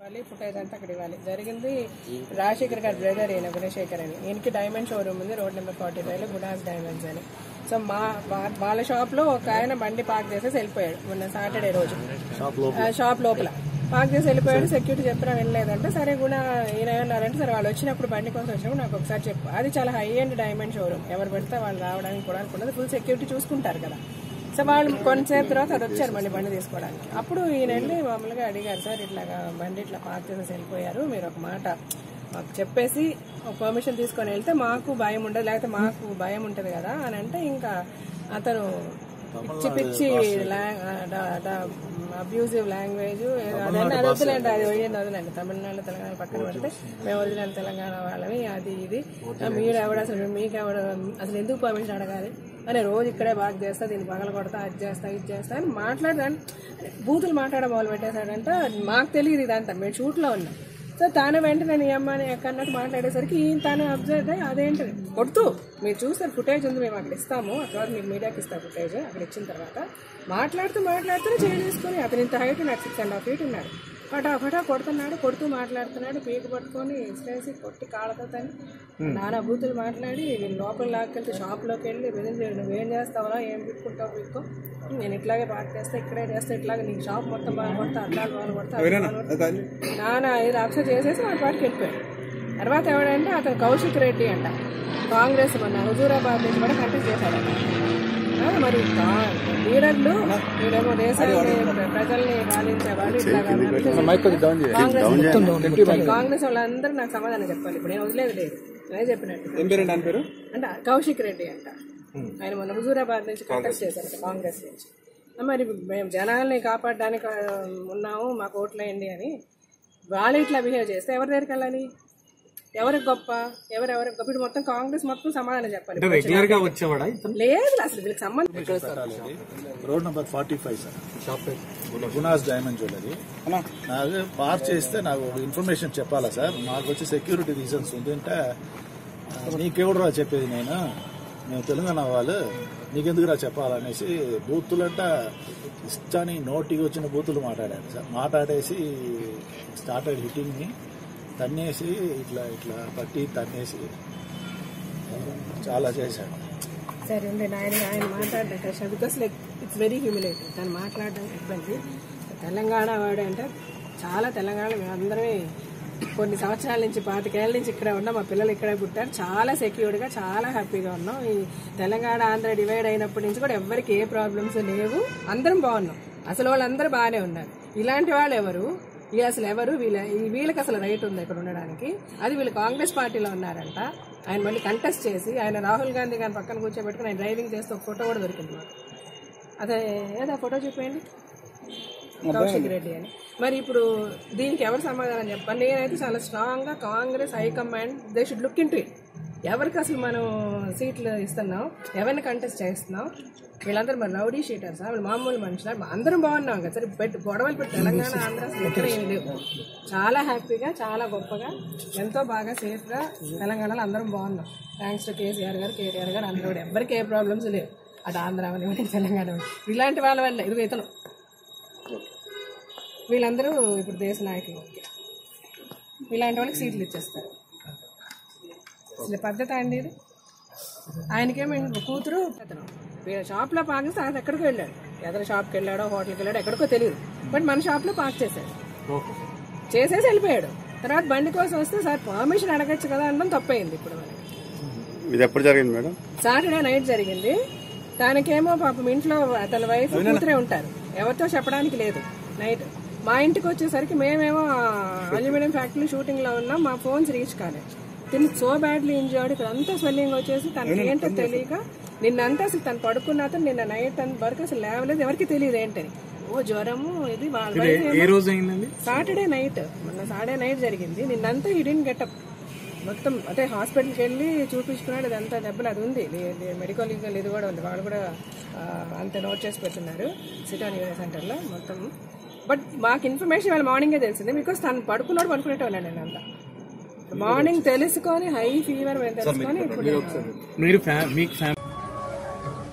ఇవ్వాలి ఫుటేజ్ అంతా అక్కడ ఇవ్వాలి. జరిగింది రాజశేఖర్ గారి బ్రదర్ ఈయన గుణశేఖర్ అని. ఈయనకి డైమండ్ షోరూమ్ ఉంది రోడ్ నెంబర్ ఫార్టీ ఫైవ్లో గుడాస్ డైమండ్స్ అని. సో మా వాళ్ళ షాప్లో ఒక ఆయన బండి పార్క్ చేసేసి వెళ్ళిపోయాడు మొన్న సాటర్డే రోజు. ఆ, షాప్ లోపల. పార్క్ చేసి వెళ్ళిపోయాడు సెక్యూరిటీ చెప్పినా వెళ్ళలేదంటే సరే కూడా ఈయన ఏమన్నారంటే సరే వాళ్ళు వచ్చినప్పుడు బండి కోసం వచ్చినప్పుడు నాకు ఒకసారి చెప్పు. అది చాలా హై అండ్ డైమండ్ షోరూమ్ ఎవరు పెడితే వాళ్ళు రావడానికి కూడా అనుకున్నది. ఫుల్ సెక్యూరిటీ చూసుకుంటారు కదా. సో వాళ్ళు కొంతసేపు తర్వాత అది వచ్చారు మళ్ళీ బండి తీసుకోవడానికి. అప్పుడు ఈయన వెళ్ళి మామూలుగా అడిగారు సార్ ఇట్లాగా బండి ఇట్లా పార్క్ చేసేసి వెళ్ళిపోయారు మీరు ఒక మాట మాకు చెప్పేసి ఒక పర్మిషన్ తీసుకొని వెళ్తే మాకు భయం ఉండదు లేకపోతే మాకు భయం ఉంటుంది కదా అని అంటే ఇంకా అతను పిచ్చి పిచ్చి అబ్యూజివ్ లాంగ్వేజ్ అదన్నీ అది వద్దులేండి అది పోయింది వదిలేండి తమిళనాడు తెలంగాణ పక్కన పెడితే మేము ఒరిజినల్ తెలంగాణ వాళ్ళమి అది ఇది. మీరు ఎవడ అసలు మీకు ఎవడ అసలు ఎందుకు పర్మిషన్ అడగాలి? అని రోజు ఇక్కడే బాగా చేస్తా దీన్ని పగల కొడతా అది చేస్తా ఇది చేస్తా అని మాట్లాడదాన్ని బూతులు మాట్లాడడం మొదలు పెట్టేశాడంట. మాకు తెలియదు ఇదంతా మేము షూట్లో ఉన్నాం. సో తాను వెంటనే నీ అమ్మని ఎక్కడన్నట్టు మాట్లాడేసరికి ఈయన తాను అబ్జర్వ్ అయ్యి అదేంటి కొడుతూ మీరు చూస్తారు ఫుటేజ్ ఉంది మేము అక్కడ ఇస్తాము. ఆ తర్వాత మీకు మీడియాకి ఇస్తాం ఫుటేజ్ అక్కడ ఇచ్చిన తర్వాత మాట్లాడుతూ మాట్లాడుతూనే చేసుకొని అతను ఇంత హైట్ ఉన్నాడు సిక్స్ అండ్ హాఫ్ ఫీట్ ఉన్నాడు. ఫటా ఫటా కొడుతున్నాడు కొడుతూ మాట్లాడుతున్నాడు పీక పట్టుకొని ఇస్టేసి కొట్టి కాళ్ళతో తని నానా బూతులు మాట్లాడి వీళ్ళు లోపల లాక్కెళ్తే షాప్లోకి వెళ్ళి బెదిరించి నువ్వేం చేస్తావరా ఏం పిక్కుంటావు పిక్కో నేను ఇట్లాగే పార్క్ చేస్తా ఇక్కడే చేస్తా ఇట్లాగే నీకు షాప్ మొత్తం బాగా కొడతా అద్దాలు బాగా కొడతా అద్దాలు బాగా కొడతా. నానా ఇది అప్సెట్ చేసేసి నా పాటికి వెళ్ళిపోయాడు. తర్వాత ఎవడంటే అతను కౌశిక్ రెడ్డి అంట. కాంగ్రెస్ మన హుజూరాబాద్ నుంచి కూడా కంటెస్ట్ చేశాడు మరి. లీడర్లు వీడేమో దేశాన్ని ప్రజల్ని పాలించేవాళ్ళు ఇట్లా కాంగ్రెస్ కాంగ్రెస్ వాళ్ళందరూ నాకు సమాధానం చెప్పాలి. ఇప్పుడు నేను వదిలేదు లేదు. నేను చెప్పినట్టు. అంటే కౌశిక్ రెడ్డి అంట. ఆయన మొన్న హుజూరాబాద్ నుంచి కంటెస్ట్ చేశారు కాంగ్రెస్ నుంచి. మరి మేము జనాల్ని కాపాడడానికి ఉన్నాము మాకు ఓట్లేయండి అని. వాళ్ళు ఇట్లా బిహేవ్ చేస్తే ఎవరి దగ్గరికి వెళ్ళాలి? ఎవరికి గొప్ప ఎవరెవరికి గొప్ప? ఇప్పుడు మొత్తం కాంగ్రెస్ మొత్తం సమాధానం చెప్పాలి. రెగ్యులర్గా వచ్చేవాడా లేదు అసలు వీళ్ళకి సంబంధం road number forty five sir shop Gunas diamond jewellery నాకు పార్క్ చేస్తే నాకు ఇన్ఫర్మేషన్ చెప్పాలా సార్ మాకు వచ్చి సెక్యూరిటీ రీజన్స్ ఉందంటే నీకెవడరా చెప్పేది నేను? మేము తెలంగాణ వాళ్ళు నీకెందుకురా చెప్పాలనేసి బూతులంట ఇష్టాన్ని నోటికి వచ్చిన బూతులు మాట్లాడాను సార్ మాట్లాడేసి స్టార్టెడ్ హిట్టింగ్ని తన్నేసి ఇట్లా ఇట్లా పట్టి తన్నేసి చాలా చేశాడు. సరే అండి ఆయన ఆయన మాట్లాడడం కష్టం. Because like it's very humiliating తను మాట్లాడడం ఇబ్బంది. తెలంగాణ వాడు అంటే చాలా తెలంగాణ మేమందరమే కొన్ని సంవత్సరాల నుంచి పాతికేళ్ళ నుంచి ఇక్కడే ఉన్నాం. మా పిల్లలు ఇక్కడే పుట్టారు. చాలా సెక్యూర్డ్గా చాలా హ్యాపీగా ఉన్నాం. ఈ తెలంగాణ ఆంధ్ర డివైడ్ అయినప్పటి నుంచి కూడా ఎవరికి ఏ ప్రాబ్లమ్స్ లేవు. అందరం బాగున్నాం. అసలు వాళ్ళందరూ బాగానే ఉన్నారు. ఇలాంటి వాళ్ళు ఎవరు? వీళ్ళు అసలు ఎవరు? వీళ్ళ ఈ వీళ్ళకి అసలు రైట్ ఉంది ఇక్కడ ఉండడానికి? అది వీళ్ళు కాంగ్రెస్ పార్టీలో ఉన్నారంట. ఆయన మళ్ళీ కంటెస్ట్ చేసి ఆయన రాహుల్ గాంధీ గారిని పక్కన కూర్చోబెట్టుకుని ఆయన డ్రైవింగ్ చేస్తే ఒక ఫోటో కూడా దొరికింది మాకు. అదే ఏదో ఫోటో చూపేయండి. కౌశిక్ రెడ్డి అని. మరి ఇప్పుడు దీనికి ఎవరు సమాధానం చెప్పాలి? నేనైతే చాలా స్ట్రాంగ్గా Congress high command they should look in to it ఎవరికి అసలు మనం సీట్లు ఇస్తున్నాం? ఎవరిని కంటెస్ట్ చేస్తున్నాం? వీళ్ళందరూ మరి రౌడీ షీటర్స్? వాళ్ళు మామూలు మనుషులు? అందరం బాగున్నాం కదా సరే. పెట్టి గొడవలు పెట్టి తెలంగాణ ఆంధ్ర ఎక్కడ ఏం లేవు. చాలా హ్యాపీగా చాలా గొప్పగా ఎంతో బాగా సేఫ్గా తెలంగాణలో అందరం బాగున్నాం. థ్యాంక్స్ టు కేసీఆర్ గారు కేటీఆర్ గారు అందరూ కూడా. ఎవరికి ఏ ప్రాబ్లమ్స్ లేవు. అటు ఆంధ్ర వాళ్ళు తెలంగాణ అవనివ్వండి. ఇలాంటి వాళ్ళ వల్ల. ఇది ఇతను. వీళ్ళందరూ ఇప్పుడు దేశ నాయకులు. ఇలాంటి వాళ్ళకి సీట్లు ఇచ్చేస్తారు. అసలు పద్ధతి అండి ఇది? ఆయనకేమో కూతురు అతను వీళ్ళ షాప్లో పాక్ చేస్తే ఆయన ఎక్కడికి వెళ్ళాడు. ఎదరు షాప్కి వెళ్ళాడో హోటల్కి వెళ్ళాడో ఎక్కడికో తెలియదు. బట్ మన షాప్లో పార్క్ చేశాడు. చేసేసి వెళ్ళిపోయాడు. తర్వాత బండి కోసం వస్తే సార్ పర్మిషన్ అడగచ్చు కదా అనడం తప్పయింది ఇప్పుడు ఇది ఎప్పుడు జరిగింది మేడం? సాటర్డే నైట్ జరిగింది. దానికేమో పాపం ఇంట్లో తన వైఫ్ కూతురే ఉంటారు. ఎవరితో చెప్పడానికి లేదు. నైట్ మా ఇంటికి వచ్చేసరికి మేమేమో అల్యూమినియం ఫ్యాక్టరీ షూటింగ్లో ఉన్నాం. మా ఫోన్స్ రీచ్ కాలేదు. తిని సో బ్యాడ్లీ ఇంజర్డ్ ఇక్కడ అంతా స్వెల్లింగ్ వచ్చేసి తనకి ఏంటో తెలియక నిన్నంతా అసలు తను పడుకున్న అతను నిన్న నైట్ వరకు అసలు లేవలేదు. ఎవరికి తెలియదు ఏంటని. ఓ జ్వరము ఇది సాటర్డే నైట్. మొన్న సాటర్డే నైట్ జరిగింది. నిన్నంతా డెంట్ గెటప్ మొత్తం అంటే హాస్పిటల్కి వెళ్ళి చూపించుకున్నాడు. ఇదంతా దెబ్బలు అది ఉంది. మెడికల్ లీగల్ ఇది కూడా ఉంది. వాళ్ళు కూడా అంత నోట్ చేసి పెట్టున్నారు సిటాన్ సెంటర్లో మొత్తం. బట్ మాకు ఇన్ఫర్మేషన్ వాళ్ళు మార్నింగే తెలిసింది. బికాస్ తను పడుకున్నాడు నేను అంతా మార్నింగ్ తెలుసుకొని హై ఫీవర్ మేము తెలుసుకొని ఇప్పుడు మీరు మీకు ఫ్యామిలీ